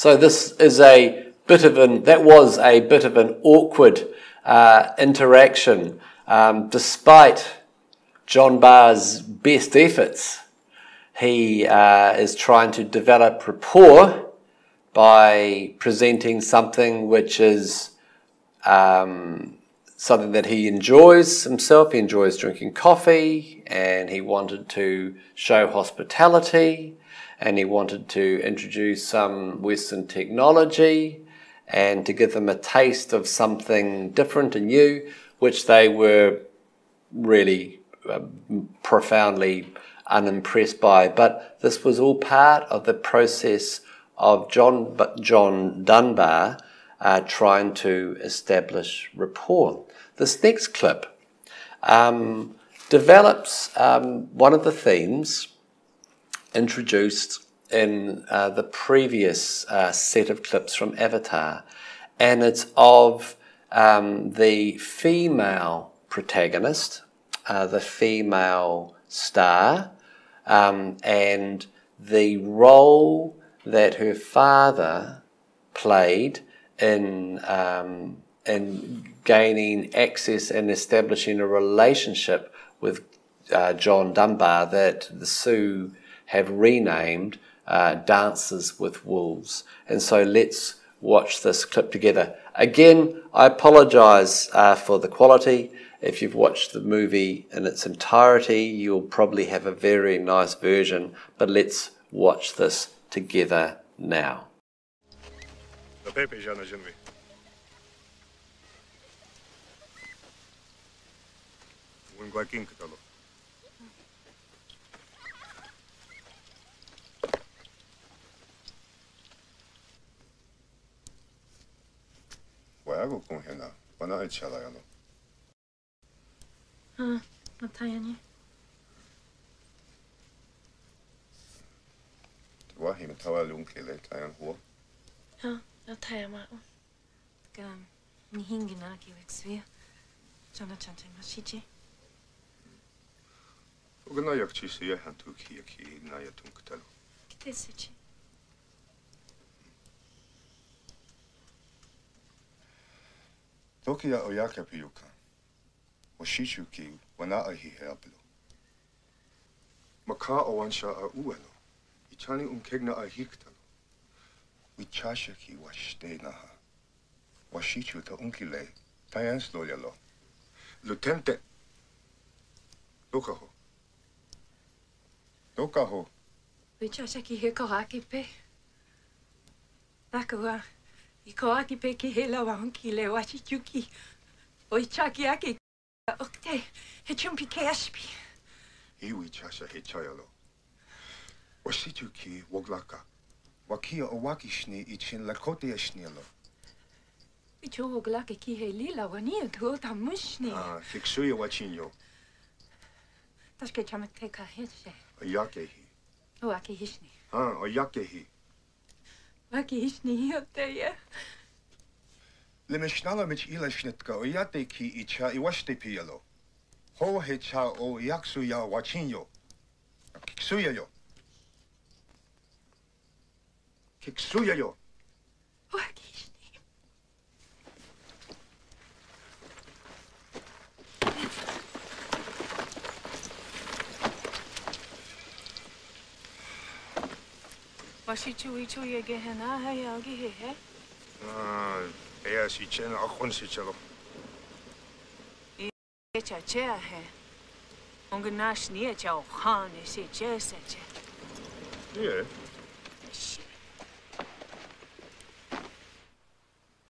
So this is a bit of an that was a bit of an awkward uh, interaction, um, despite John Dunbar's best efforts. He uh, is trying to develop rapport by presenting something which is um, something that he enjoys himself. He enjoys drinking coffee and he wanted to show hospitality and he wanted to introduce some Western technology and to give them a taste of something different and new, which they were really uh, profoundly unimpressed by. But this was all part of the process of John, John Dunbar uh, trying to establish rapport. This next clip um, develops um, one of the themes introduced in uh, the previous uh, set of clips from Avatar, and it's of um, the female protagonist, uh, the female star, um, and the role that her father played in um, in gaining access and establishing a relationship with uh, John Dunbar that the Sioux have renamed uh, Dances with Wolves. And so let's watch this clip together. Again, I apologize uh, for the quality. If you've watched the movie in its entirety, you'll probably have a very nice version, but let's watch this together now. hago com o Van a echala yano. Ha, mata yani. Wahim tawa lunkele tayan hua. Ha, da taya ma. Ga ni hingi na ki wexvia. Chana chante mashichi. Ogna yakchi siya hantu ki yakhi na yatunk talo. Kitesichi. tum ktalo. Gdzie syci? Tokia o jaka pijuka. O shishu ki wana a hi heaplo. Maka o wansha a uelo. I chani um kegna a hiktalo. I chasha ki wa ste na ha. Wa shishu ta unkile. Tayan sloya lo. Lutente. Doka ho. どかほうちゃしゃきへこあきぺだかはいこあきぺきへらわんきれわしちゅきおいちゃきあきおくてへちゅんぴけやしぴいウちゃしゃへちゃやろおしちゅきわぐらかわきやおわ ikoa ki pe ki hela wan le wa chi chuki oi chaki aki okte he chumpi ke aspi iwi chasha he chayalo wa shi chuki woglaka Wakia o waki shni i chin lakote shnilo i cho woglaka ki he lila wa ni ta mushni. ah fiksuya wa Tashke Taske chamet teka hetse. Yakehi. O akehi hishni. Ah, o yakehi. Bak iş niyette ya. למשנה למצ'ילה שנתקו יתה כי איצ'ה איוושתי פיילו. הו היצ'ה או יקסויה וואצ'יניו. כיקסויה יו. כיקסויה יו. ვაში ჩუი ჩუი ეგეჰენა ჰაი ალგი ჰეჰე აა ეაში ჩენ ახონში ჩელო ეჩა ჩეაჰე ონგნაშ ნიეჩა ხანე სიჩესეჩე იე